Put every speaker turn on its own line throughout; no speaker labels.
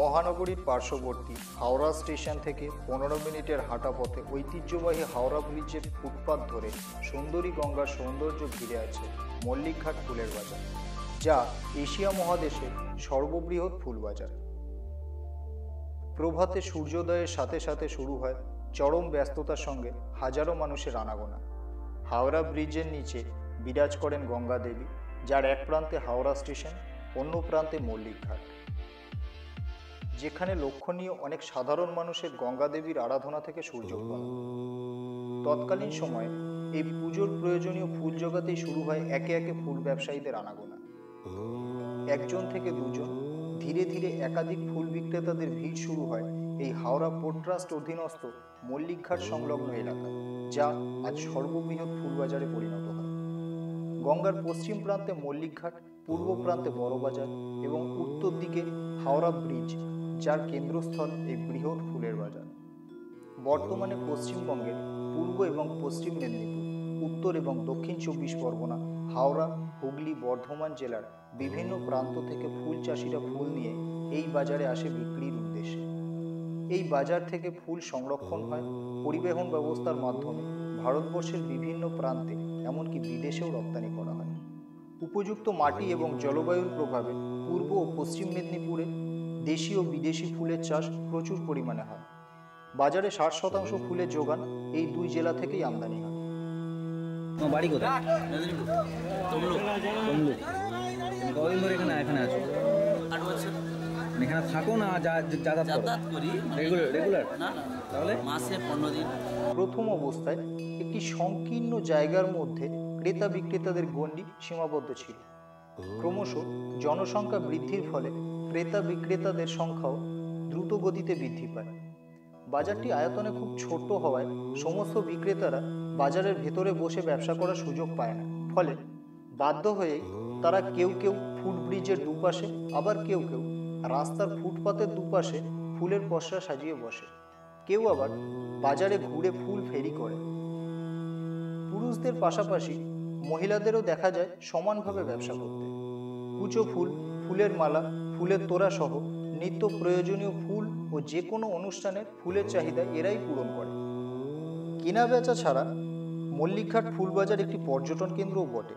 মহানগরীর পার্শ্ববর্তী হাওড়া স্টেশন থেকে পনেরো মিনিটের হাঁটা পথে ঐতিহ্যবাহী হাওড়া ব্রিজের ফুটপাত ধরে সুন্দরী গঙ্গার সৌন্দর্য ঘিরে আছে মল্লিকঘাট ফুলের বাজার, যা এশিয়া মহাদেশের সর্ববৃহৎ ফুল বাজার প্রভাতে সূর্যোদয়ের সাথে সাথে শুরু হয় চরম ব্যস্ততার সঙ্গে হাজারো মানুষের আনাগোনা। হাওড়া ব্রিজের নিচে বিরাজ করেন গঙ্গা দেবী যার এক প্রান্তে হাওড়া স্টেশন, অন্য প্রান্তে মল্লিকঘাট। যেখানে লক্ষণীয় অনেক সাধারণ মানুষের গঙ্গা দেবীর আরাধনা থেকে সূর্য তৎকালীন সময়ে এই পুজোর প্রয়োজনীয় ফুল জোগাতেই শুরু হয় একে একে ফুল ব্যবসায়ীদের আনাগোনা। একজন থেকে দুজন ধীরে ধীরে একাধিক ফুল বিক্রেতাদের ভিড় শুরু হয় এই হাওড়া পোর্ট ট্রাস্ট অধীনস্থ মল্লিকঘাট সংলগ্ন এলাকা, যা আজ সর্ববৃহৎ ফুলবাজারে পরিণত হয়। গঙ্গার পশ্চিম প্রান্তে মল্লিকঘাট, পূর্ব প্রান্তে বড়বাজার এবং উত্তর দিকে হাওড়া ব্রিজ যার কেন্দ্রস্থল এই বৃহৎ ফুলের বাজার। বর্তমানে পশ্চিমবঙ্গের পূর্ব এবং পশ্চিম মেদিনীপুর, উত্তর এবং দক্ষিণ চব্বিশ পরগনা, হাওড়া, হুগলি, বর্ধমান জেলার বিভিন্ন প্রান্ত থেকে ফুল চাষিরা ফুল নিয়ে এই বাজারে আসে বিক্রির উদ্দেশ্যে। এই বাজার থেকে ফুল সংরক্ষণ হয় পরিবহন ব্যবস্থার মাধ্যমে। ভারতবর্ষের বিভিন্ন প্রান্তে, এমনকি বিদেশেও রপ্তানি করা হয়। উপযুক্ত মাটি এবং জলবায়ুর প্রভাবে পূর্ব ও পশ্চিম মেদিনীপুরে দেশি ও বিদেশি ফুলের চাষ প্রচুর পরিমাণে হয়। বাজারে ষাট শতাংশ ফুলের যোগান এই দুই জেলা থেকেই আমদানি হয়।
বাড়ি কোথায়? ধরে এখানে এখানে আছো?
আট বছর।
এখানে থাকো না যা- যা- যাতায়াত করি। রেগুলার রেগুলার
না না।
তাহলে?
মাসে পনেরো দিন।
প্রথম অবস্থায় একটি সংকীর্ণ জায়গার মধ্যে ক্রেতা বিক্রেতাদের গণ্ডি সীমাবদ্ধ ছিল। ক্রমশ জনসংখ্যা বৃদ্ধির ফলে ক্রেতা বিক্রেতাদের সংখ্যাও দ্রুত গতিতে বৃদ্ধি পায়। বাজারটি আয়তনে খুব ছোট হওয়ায় সমস্ত বিক্রেতারা বাজারের ভেতরে বসে ব্যবসা করার সুযোগ পায় না। ফলে বাধ্য হয়েই তারা কেউ কেউ ফুটব্রিজের দুপাশে, আবার কেউ কেউ রাস্তার ফুটপাতের দুপাশে ফুলের পসরা সাজিয়ে বসে। কেউ আবার বাজারে ঘুরে ফুল ফেরি করে। পুরুষদের পাশাপাশি মহিলাদেরও দেখা যায় সমানভাবে ব্যবসা করতে। কুচো ফুল, ফুলের মালা ফুলের তোড়া সহ নিত্য প্রয়োজনীয় ফুল ও যে কোনো অনুষ্ঠানের ফুলের চাহিদা এরাই পূরণ করে। কেনা বেচা ছাড়া মল্লিকঘাট ফুলবাজার একটি পর্যটন কেন্দ্রও বটে।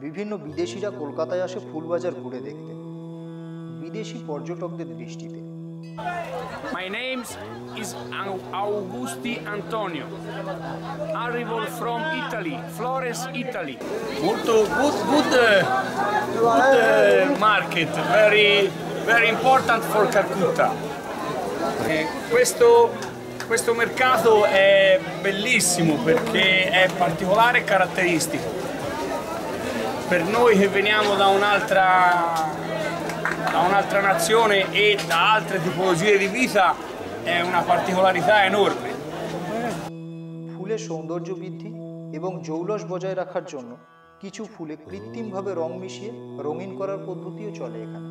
বিভিন্ন বিদেশিরা কলকাতায় আসে ফুলবাজার ঘুরে দেখতে। বিদেশি পর্যটকদের দৃষ্টিতে
My name is Au- Augusti Antonio. Arrival from Italy, Flores, Italy. Molto good, good, good uh, market, very, very important for Calcutta. Eh, questo, questo mercato è bellissimo perché è particolare e caratteristico. Per noi che veniamo da un'altra da un'altra nazione e da altre tipologie di vita è una particolarità enorme.
ফুলের সৌন্দর্য বৃদ্ধি এবং জৌলস বজায় রাখার জন্য কিছু ফুলে কৃত্রিমভাবে রং মিশিয়ে রঙিন করার পদ্ধতিও চলে এখানে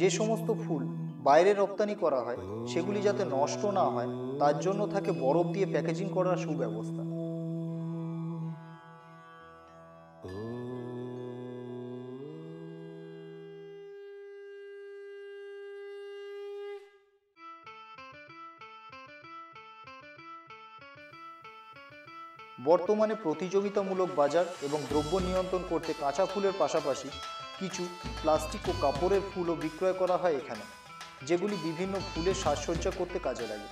যে সমস্ত ফুল বাইরে রপ্তানি করা হয়, সেগুলি যাতে নষ্ট না হয়, তার জন্য থাকে বরফ দিয়ে প্যাকেজিং করার সুব্যবস্থা। বর্তমানে প্রতিযোগিতামূলক বাজার এবং দ্রব্য নিয়ন্ত্রণ করতে কাঁচা ফুলের পাশাপাশি কিছু প্লাস্টিক ও কাপড়ের ফুলও বিক্রয় করা হয় এখানে। যেগুলি বিভিন্ন ফুলের সাজসজ্জা করতে কাজে লাগে।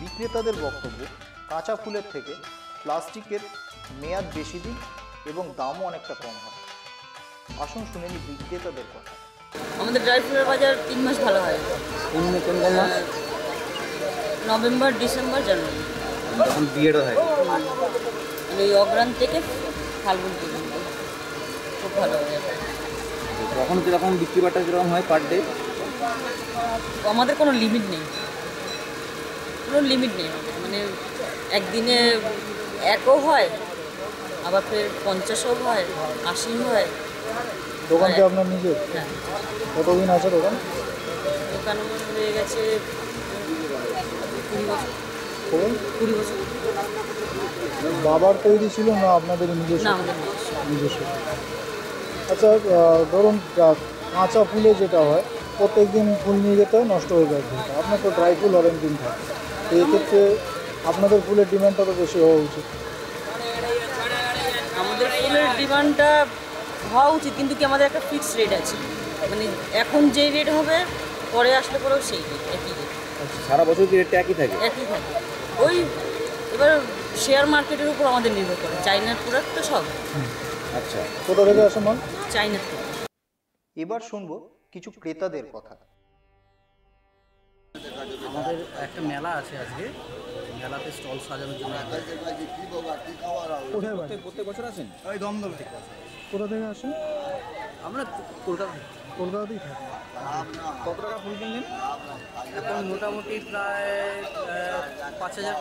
বিক্রেতাদের বক্তব্য কাঁচা ফুলের থেকে প্লাস্টিকের মেয়াদ বেশি দিন এবং দামও অনেকটা কম হয়। আসুন শুনে নি বিক্রেতাদের কথা।
আমাদের ড্রাই ফ্রুটের বাজার তিন মাস ভালো হয়।
কোন কোন মাস?
November December January.
তখন বিয়েটা হয়।
মানে ওই অগ্রাণ থেকে ফাল্গুন পর্যন্ত। খুব ভালো বাজার
কখন কীরকম বিক্রি বাট্টা কীরকম হয় পার ডে
আমাদের কোনো লিমিট নেই। কোনো লিমিট নেই মানে একদিনে একও হয় আবার ফের পঞ্চাশও হয় আশি হয়।
দোকান কি আপনার নিজের?
হ্যাঁ।
কতদিন আছে দোকান?
দোকান হয়ে গেছে কুড়ি বছর। কুড়ি বছর।
বাবার তৈরি ছিল না আপনাদের নিজস্ব?
নিজস্ব।
আচ্ছা ধরুন কাঁচা ফুলে যেটা হয় প্রত্যেক দিন ফুল নিয়ে যেতে নষ্ট হয়ে যায়। আপনার তো ড্রাই ফুল অরেঞ্জ দিন থাকে। তো এক্ষেত্রে আপনাদের ফুলের ডিমান্ডটা তো বেশি হওয়া উচিত।
আমাদের ফুলের ডিমান্ডটা হওয়া উচিত কিন্তু কি আমাদের একটা ফিক্সড রেট আছে। মানে এখন যেই রেট হবে পরে আসলে পরেও সেই রেট একই রেট
আচ্ছা, সারা বছর কি রেটটা একই থাকে?
একই থাকে। ওই এবার শেয়ার মার্কেটের উপর আমাদের নির্ভর করে চাইনার প্রোডাক্ট তো সব।
আচ্ছা।
কোথা থেকে আসে মাল?
চাইনার
এবার শুনব কিছু ক্রেতাদের কথা।
আমাদের একটা মেলা আছে আজকে। মেলাতে স্টল সাজানোর জন্য
কোথায় বাড়ি?
প্রত্যেক বছর আসেন?
ওই দমদম থেকে কোথা থেকে আসেন?
আমরা কলকাতা
কলকাতাতেই থাকে।
কত টাকা ফুল কিনলেন?
এখন মোটামুটি প্রায় আহ, পাঁচ হাজার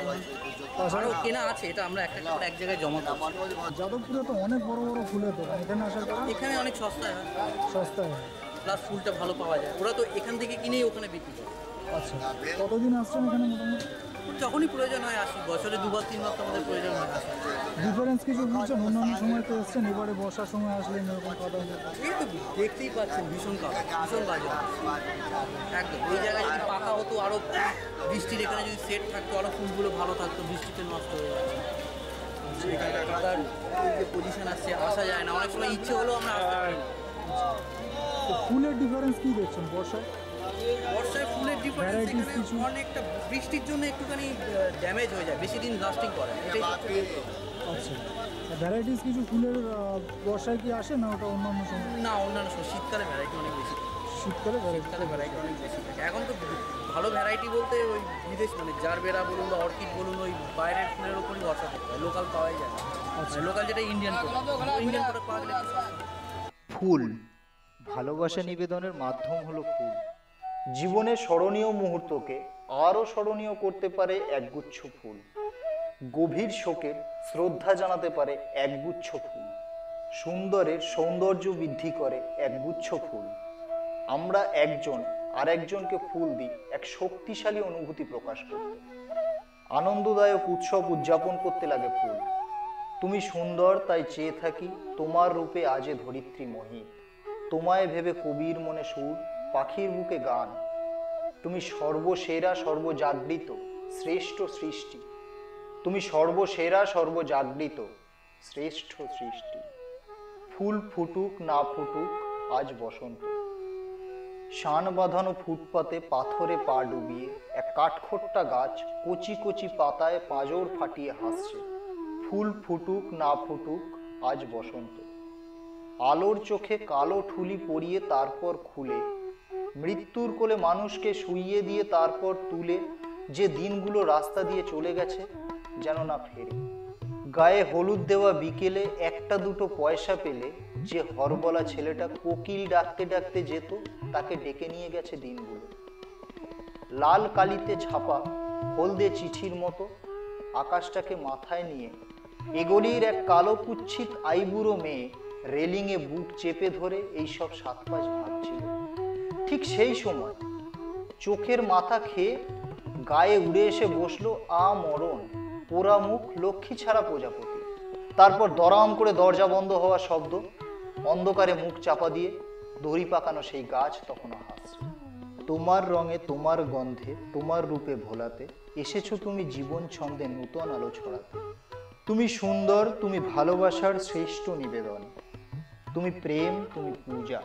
আরও কেনা আছে এটা আমরা একটা একটা করে এক জায়গায় জমা করছি।
যাদবপুরে তো অনেক বড় বড় ফুলের দোকান। এখানে আসার পরে
এখানে অনেক সস্তায় হয়।
সস্তায় হয়।
প্লাস ফুলটা ভালো পাওয়া যায়। ওরা তো এখান থেকে কিনেই ওখানে বিক্রি করে।
আচ্ছা। কতদিন আসছেন এখানে মোটামুটি?
যখনই প্রয়োজন হয় আসি বছরে দুবার তিনবার তো আমাদের প্রয়োজন হয় আসি
ডিফারেন্স কিছু বুঝছেন? অন্যান্য সময় তো এসছেন এবারে বর্ষার সময় আসলেন এরকম কথা
এই তো দেখতেই পাচ্ছেন ভীষণ কাজ ভীষণ বাজে একদম ওই জায়গায় যদি পাকা হতো আরও বৃষ্টির এখানে যদি সেট থাকতো আরও ফুলগুলো ভালো থাকতো বৃষ্টিতে নষ্ট হয়ে যাচ্ছে এখানে যে পজিশন আসছে আসা যায় না। অনেক সময় ইচ্ছে হলেও আমরা
ফুলের ডিফারেন্স কি দেখছেন বর্ষায়?
বর্ষায় ফুলের ডিফারেন্স এখানে অনেকটা বৃষ্টির জন্য একটুখানি ড্যামেজ হয়ে যায় বেশি দিন লাস্টিং করে
আচ্ছা। ভ্যারাইটিস কিছু ফুলের বর্ষায় কি আসে না ওটা অন্যান্য সময়?
না অন্যান্য সময়। শীতকালে ভ্যারাইটি অনেক বেশি থাকে।
শীতকালে
শীতকালে ভ্যারাইটি অনেক বেশি থাকে। এখন তো ভালো ভ্যারাইটি বলতে ওই বিদেশ মানে জারবেরা বলুন বা অর্কিড বলুন ওই বাইরের ফুলের ওপরই ভরসা করতে হয়। লোকাল পাওয়াই যায়
আচ্ছা।
লোকাল যেটা ইন্ডিয়ান ইন্ডিয়ান প্রোডাক্ট পাওয়া গেলে
ফুল। ভালোবাসা নিবেদনের মাধ্যম হলো ফুল। জীবনের স্মরণীয় মুহূর্তকে আরও স্মরণীয় করতে পারে একগুচ্ছ ফুল। গভীর শোকের শ্রদ্ধা জানাতে পারে একগুচ্ছ ফুল। সুন্দরের সৌন্দর্য বৃদ্ধি করে একগুচ্ছ ফুল। আমরা একজন আর একজনকে ফুল দিই এক শক্তিশালী অনুভূতি প্রকাশ করতে। আনন্দদায়ক উৎসব উদযাপন করতে লাগে ফুল। তুমি সুন্দর, তাই চেয়ে থাকি তোমার রূপে আজে ধরিত্রী মহিত। তোমায় ভেবে কবির মনে সুর পাখির বুকে গান। তুমি সর্বসেরা, সর্বজাগৃত, শ্রেষ্ঠ সৃষ্টি। তুমি সর্বসেরা, সর্বজাগৃত, শ্রেষ্ঠ সৃষ্টি। ফুল ফুটুক, না ফুটুক, আজ বসন্ত। শান বাঁধানো ফুটপাতে পাথরে পা ডুবিয়ে, এক কাঠখোট্টা গাছ কচি কচি পাতায় পাঁজর ফাটিয়ে হাসছে। ফুল ফুটুক, না ফুটুক, আজ বসন্ত। আলোর চোখে কালো ঠুলি পরিয়ে তারপর খুলে মৃত্যুর কোলে মানুষকে শুইয়ে দিয়ে তারপর তুলে যে দিনগুলো রাস্তা দিয়ে চলে গেছে, যেন না ফেরে। গায়ে হলুদ দেওয়া বিকেলে একটা দুটো পয়সা পেলে যে হরবলা ছেলেটা কোকিল ডাকতে ডাকতে যেত, তাকে ডেকে নিয়ে গেছে দিনগুলো। লাল কালিতে ছাপা, হলদে চিঠির মতো আকাশটাকে মাথায় নিয়ে এগলির এক কালো কুচ্ছিত আইবুড়ো মেয়ে রেলিংয়ে বুক চেপে ধরে এইসব সাত পাঁচ ভাবছিল। ঠিক সেই সময় চোখের মাথা খেয়ে গায়ে উড়ে এসে বসল আ মরণ পোড়া মুখ লক্ষ্মী ছাড়া প্রজাপতি। তারপর দরাম করে দরজা বন্ধ হওয়ার শব্দ, অন্ধকারে মুখ চাপা দিয়ে দড়ি পাকানো সেই গাছ তখন হাসছে। তোমার রঙে তোমার গন্ধে, তোমার রূপে ভোলাতে এসেছ তুমি জীবন ছন্দে নূতন আলো ছড়াতে। তুমি সুন্দর, তুমি ভালোবাসার শ্রেষ্ঠ নিবেদন। তুমি প্রেম, তুমি পূজা